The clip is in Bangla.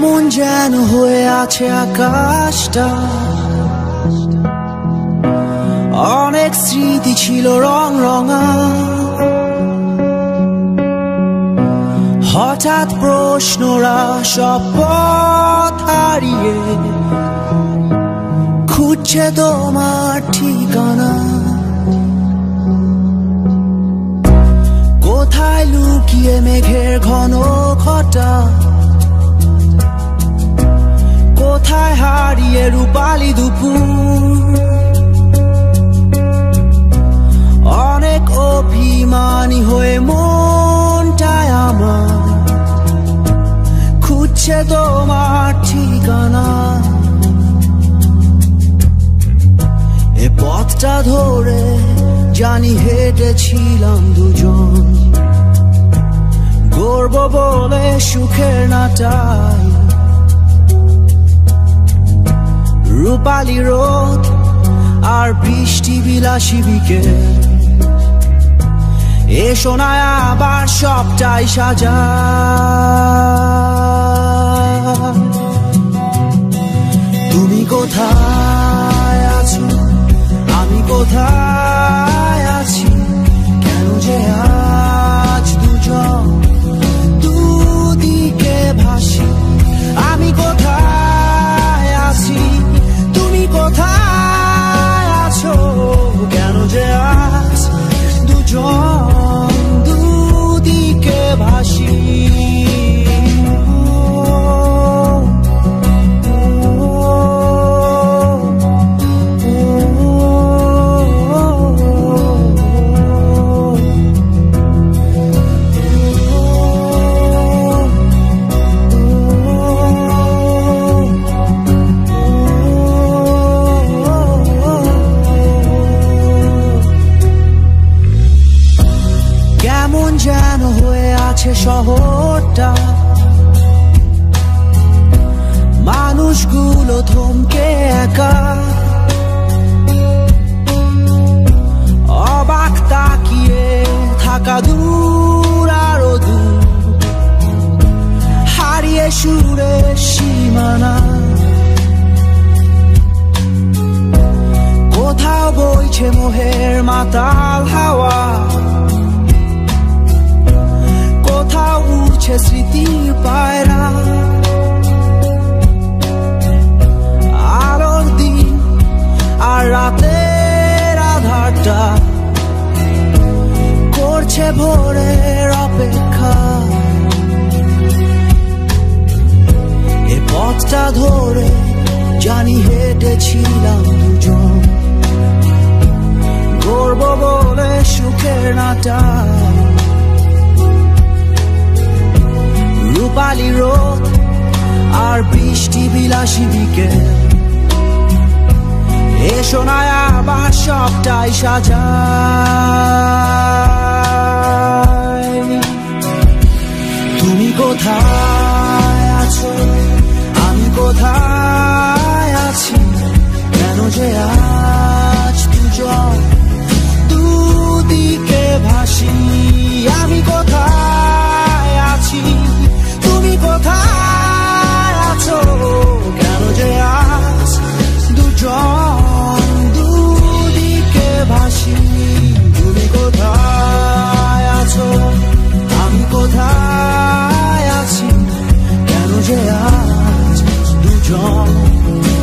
কেমন যেন হয়ে আছে আকাশটা। অনেক স্মৃতি ছিল রং রঙা। হঠাৎ প্রশ্নরা সব পথ হারিয়ে খুঁজছে তোমার ঠিকানা। কোথায় লুকিয়ে মেঘের ঘন ঘটা রূপালি দুপুর অনেক অভিমানী হয়ে মনটায় আমার খুঁজছে তোমার ঠিকানা। এ পথটা ধরে জানি হেঁটেছিলাম দুজন। গর্ব বলে সুখের নাটাই রূপালি রোদ আর বৃষ্টি বিলাসী বিকেল। এ শোনায় আবার সবটাই সাজা। তুমি কোথায় আছো? আমি কোথায় যেন হয়ে আছে শহরটা। মানুষগুলো থমকে একা। অবাক তাকিয়ে থাকা দূর আরও দূর। হারিয়ে সুরে সীমানা। কোথাও বইছে মোহের মাতাল হাওয়া। উঠছে স্মৃতির পায়রা আলোর দিন আর রাতের আধারটা করছে ভোরের অপেক্ষা। এ পথটা ধরে জানি হেঁটেছিলাম দুজন। গর্ব বলে সুখের নাটায় আর বৃষ্টি বিলাসী দিকে। এ শোনায় আবার সবটাই সাজায় তুমি কোথায়? Do du